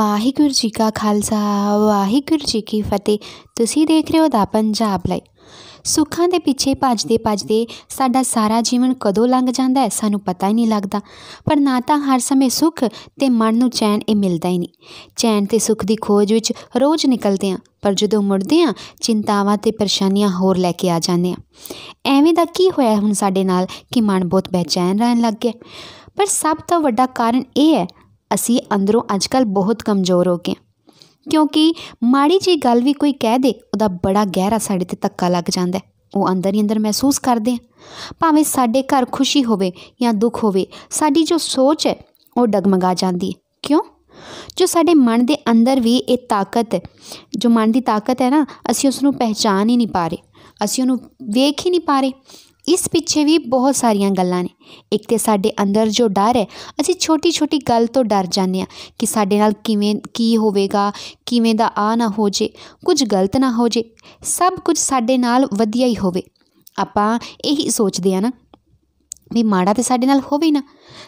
ਵਾਹਿਗੁਰੂ ਜੀ ਕਾ ਖਾਲਸਾ, ਵਾਹਿਗੁਰੂ ਜੀ ਕੀ ਫਤਿਹ। ਤੁਸੀਂ ਦੇਖ ਰਹੇ ਹੋ ਦਾ ਪੰਜਾਬ ਲਈ। ਸੁੱਖਾਂ ਦੇ ਪਿੱਛੇ ਭੱਜਦੇ ਭੱਜਦੇ ਸਾਡਾ ਸਾਰਾ ਜੀਵਨ ਕਦੋਂ ਲੰਘ ਜਾਂਦਾ ਹੈ, ਸਾਨੂੰ ਪਤਾ ਹੀ ਨਹੀਂ ਲੱਗਦਾ। ਪਰ ਨਾ ਤਾਂ ਹਰ ਸਮੇਂ ਸੁੱਖ ਤੇ ਮਨ ਨੂੰ ਚੈਨ ਇਹ ਮਿਲਦਾ ਹੀ ਨਹੀਂ। ਚੈਨ ਤੇ ਸੁੱਖ ਦੀ ਖੋਜ ਵਿੱਚ ਰੋਜ਼ ਨਿਕਲਦੇ ਹਾਂ, ਪਰ ਜਦੋਂ ਮੁੜਦੇ ਹਾਂ, ਚਿੰਤਾਵਾਂ ਤੇ ਪਰੇਸ਼ਾਨੀਆਂ ਹੋਰ ਲੈ ਕੇ ਆ ਜਾਂਦੇ ਹਾਂ। ਐਵੇਂ ਦਾ ਕੀ ਹੋਇਆ ਹੁਣ ਸਾਡੇ ਨਾਲ ਕਿ ਮਨ ਬਹੁਤ ਬੇਚੈਨ ਰਹਿਣ ਲੱਗ ਗਿਆ? ਪਰ ਸਭ ਤੋਂ ਵੱਡਾ ਕਾਰਨ ਇਹ ਹੈ ਅਸੀਂ ਅੰਦਰੋਂ ਅੱਜਕੱਲ ਬਹੁਤ ਕਮਜ਼ੋਰ ਹੋ ਗਏ ਕਿਉਂਕਿ ਮਾੜੀ ਜੀ ਗੱਲ ਵੀ ਕੋਈ ਕਹਿ ਦੇ, ਉਹਦਾ ਬੜਾ ਗਹਿਰਾ ਸਾਡੇ ਤੇ ਧੱਕਾ ਲੱਗ ਜਾਂਦਾ ਉਹ ਅੰਦਰ ਹੀ ਅੰਦਰ ਮਹਿਸੂਸ ਕਰਦੇ ਆ ਭਾਵੇਂ ਸਾਡੇ ਘਰ ਖੁਸ਼ੀ ਹੋਵੇ ਜਾਂ ਦੁੱਖ ਹੋਵੇ, ਸਾਡੀ ਜੋ ਸੋਚ ਹੈ, ਉਹ ਡਗਮਗਾ ਜਾਂਦੀ ਹੈ। ਕਿਉਂ? ਜੋ ਸਾਡੇ ਮਨ ਦੇ ਅੰਦਰ ਵੀ ਇਹ ਤਾਕਤ ਹੈ, ਜੋ ਮਨ ਦੀ ਤਾਕਤ ਹੈ ਨਾ, ਅਸੀਂ ਉਸ ਨੂੰ ਪਹਿਚਾਨ ਹੀ ਨਹੀਂ ਪਾ ਰਹੇ। ਅਸੀਂ ਉਹਨੂੰ ਵੇਖ ਹੀ ਨਹੀਂ ਪਾ ਰਹੇ। ਇਸ ਪਿੱਛੇ ਵੀ ਬਹੁਤ ਸਾਰੀਆਂ ਗੱਲਾਂ ਨੇ। ਇੱਕ ਤੇ ਸਾਡੇ ਅੰਦਰ ਜੋ ਡਰ ਹੈ, ਅਸੀਂ ਛੋਟੀ ਛੋਟੀ ਗੱਲ ਤੋਂ ਡਰ ਜਾਂਦੇ ਆ ਕਿ ਸਾਡੇ ਨਾਲ ਕਿਵੇਂ, ਕੀ ਹੋਵੇਗਾ, ਕਿਵੇਂ ਦਾ ਆ ਨਾ ਹੋ ਜੇ, ਕੁਝ ਗਲਤ ਨਾ ਹੋ ਜੇ, ਸਭ ਕੁਝ ਸਾਡੇ ਨਾਲ ਵਧੀਆ ਹੀ ਹੋਵੇ। ਆਪਾਂ ਇਹੀ ਸੋਚਦੇ ਆ ਨਾ ਵੀ ਮਾੜਾ ਤੇ ਸਾਡੇ ਨਾਲ ਹੋਵੇ ਨਾ,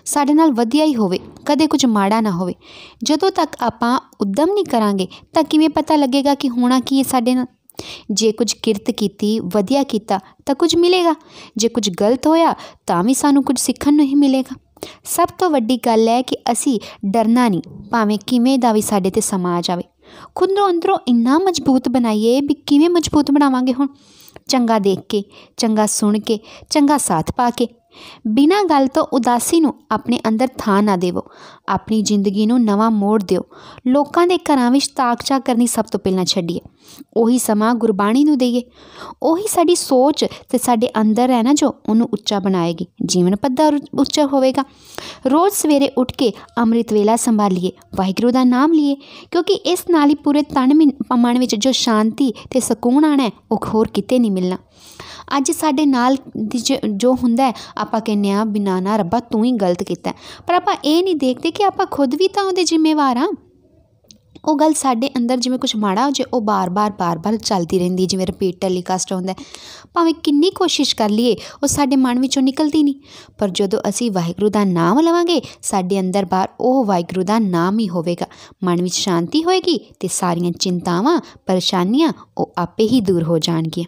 ਸਾਡੇ ਨਾਲ ਵਧੀਆ ਹੀ ਹੋਵੇ, ਕਦੇ ਕੁਝ ਮਾੜਾ ਨਾ ਹੋਵੇ। ਜਦੋਂ ਤੱਕ ਆਪਾਂ ਉਦਮ ਨਹੀਂ ਕਰਾਂਗੇ, ਤਾਂ ਕਿਵੇਂ ਪਤਾ ਲੱਗੇਗਾ ਕਿ ਹੋਣਾ ਕੀ ਹੈ ਸਾਡੇ ਨਾਲ? ਜੇ ਕੁਝ ਕਿਰਤ ਕੀਤੀ, ਵਧੀਆ ਕੀਤਾ, ਤਾਂ ਕੁਝ ਮਿਲੇਗਾ। ਜੇ ਕੁਝ ਗਲਤ ਹੋਇਆ, ਤਾਂ ਵੀ ਸਾਨੂੰ ਕੁਝ ਸਿੱਖਣ ਨੂੰ ਹੀ ਮਿਲੇਗਾ। ਸਭ ਤੋਂ ਵੱਡੀ ਗੱਲ ਹੈ ਕਿ ਅਸੀਂ ਡਰਨਾ ਨਹੀਂ, ਭਾਵੇਂ ਕਿਵੇਂ ਦਾ ਵੀ ਸਾਡੇ ਤੇ ਸਮਾਜ ਆਵੇ ਜਾਵੇ। ਖੁਦ ਨੂੰ ਅੰਦਰੋਂ ਇੰਨਾ ਮਜ਼ਬੂਤ ਬਣਾਈਏ ਵੀ ਕਿਵੇਂ ਮਜ਼ਬੂਤ ਬਣਾਵਾਂਗੇ ਹੁਣ? ਚੰਗਾ ਦੇਖ ਕੇ, ਚੰਗਾ ਸੁਣ ਕੇ, ਚੰਗਾ ਸਾਥ ਪਾ ਕੇ ਬਿਨਾਂ ਗੱਲ ਤੋਂ ਉਦਾਸੀ ਨੂੰ ਆਪਣੇ ਅੰਦਰ ਥਾਂ ਨਾ ਦੇਵੋ। ਆਪਣੀ ਜ਼ਿੰਦਗੀ ਨੂੰ ਨਵਾਂ ਮੋੜ ਦਿਓ। ਲੋਕਾਂ ਦੇ ਘਰਾਂ ਵਿੱਚ ਤਾਕਚਾ ਕਰਨੀ ਸਭ ਤੋਂ ਪਹਿਲਾਂ ਛੱਡੀਏ। ਉਹੀ ਸਮਾਂ ਗੁਰਬਾਣੀ ਨੂੰ ਦਈਏ। ਉਹੀ ਸਾਡੀ ਸੋਚ ਤੇ ਸਾਡੇ ਅੰਦਰ ਹੈ ਨਾ ਜੋ ਉਹਨੂੰ ਉੱਚਾ ਬਣਾਏਗੀ। ਜੀਵਨ ਪੱਧਰ ਉੱਚਾ ਹੋਵੇਗਾ। ਰੋਜ਼ ਸਵੇਰੇ ਉੱਠ ਕੇ ਅੰਮ੍ਰਿਤ ਵੇਲਾ ਸੰਭਾਲੀਏ। ਵਾਹਿਗੁਰੂ ਦਾ ਨਾਮ ਲਈਏ। ਕਿਉਂਕਿ ਇਸ ਨਾਲ ਹੀ ਪੂਰੇ ਤਨ, ਮਨ ਵਿੱਚ ਜੋ ਸ਼ਾਂਤੀ ਤੇ ਸਕੂਨ ਆਣਾ ਹੈ, ਉਹ ਹੋਰ ਕਿਤੇ ਨਹੀਂ ਮਿਲਣਾ। ਅੱਜ ਸਾਡੇ ਨਾਲ ਜੋ ਹੁੰਦਾ ਆਪਾਂ ਕਹਿੰਦੇ ਆ ਬਿਨਾ ਨਾ ਰੱਬਾ ਤੂੰ ਹੀ ਗਲਤ ਕੀਤਾ ਪਰ ਆਪਾਂ ਇਹ ਨਹੀਂ ਦੇਖਦੇ ਕਿ ਆਪਾਂ ਖੁਦ ਵੀ ਤਾਂ ਉਹਦੇ ਜ਼ਿੰਮੇਵਾਰ ਆ ਉਹ ਗੱਲ ਸਾਡੇ ਅੰਦਰ ਜਿਵੇਂ ਕੁਝ ਮਾੜਾ ਹੋ ਜੇ ਉਹ ਬਾਰ-ਬਾਰ ਬਾਰ-ਬਾਰ ਚੱਲਦੀ ਰਹਿੰਦੀ ਜਿਵੇਂ ਰਿਪੀਟ ਟੈਲੀਕਾਸਟ ਹੁੰਦਾ ਭਾਵੇਂ ਕਿੰਨੀ ਕੋਸ਼ਿਸ਼ ਕਰ ਲਈਏ, ਉਹ ਸਾਡੇ ਮਨ ਵਿੱਚੋਂ ਨਿਕਲਦੀ ਨਹੀਂ। ਪਰ ਜਦੋਂ ਅਸੀਂ ਵਾਹਿਗੁਰੂ ਦਾ ਨਾਮ ਲਵਾਂਗੇ, ਸਾਡੇ ਅੰਦਰ ਬਾਹਰ ਉਹ ਵਾਹਿਗੁਰੂ ਦਾ ਨਾਮ ਹੀ ਹੋਵੇਗਾ। ਮਨ ਵਿੱਚ ਸ਼ਾਂਤੀ ਹੋਏਗੀ ਤੇ ਸਾਰੀਆਂ ਚਿੰਤਾਵਾਂ, ਪਰੇਸ਼ਾਨੀਆਂ ਉਹ ਆਪੇ ਹੀ ਦੂਰ ਹੋ ਜਾਣਗੀਆਂ।